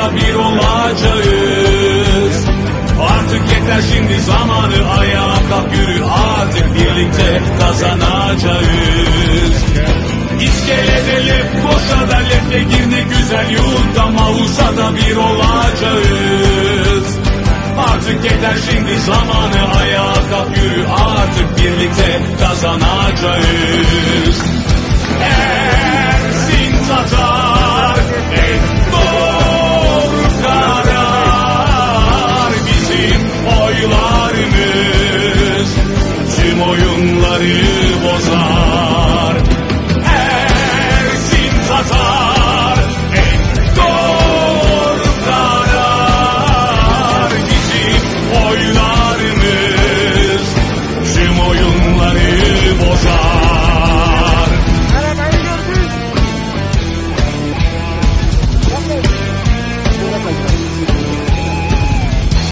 da bir olacağız. Artık yeter şimdi zamanı ayağa kalk yürü artık birlikte kazanacağız. İskelede lef boşa da lefte gir ne güzel yurtta mavusa da bir olacağız. Artık yeter şimdi zamanı ayağa kalk yürü artık birlikte kazanacağız. Ersin Tatar.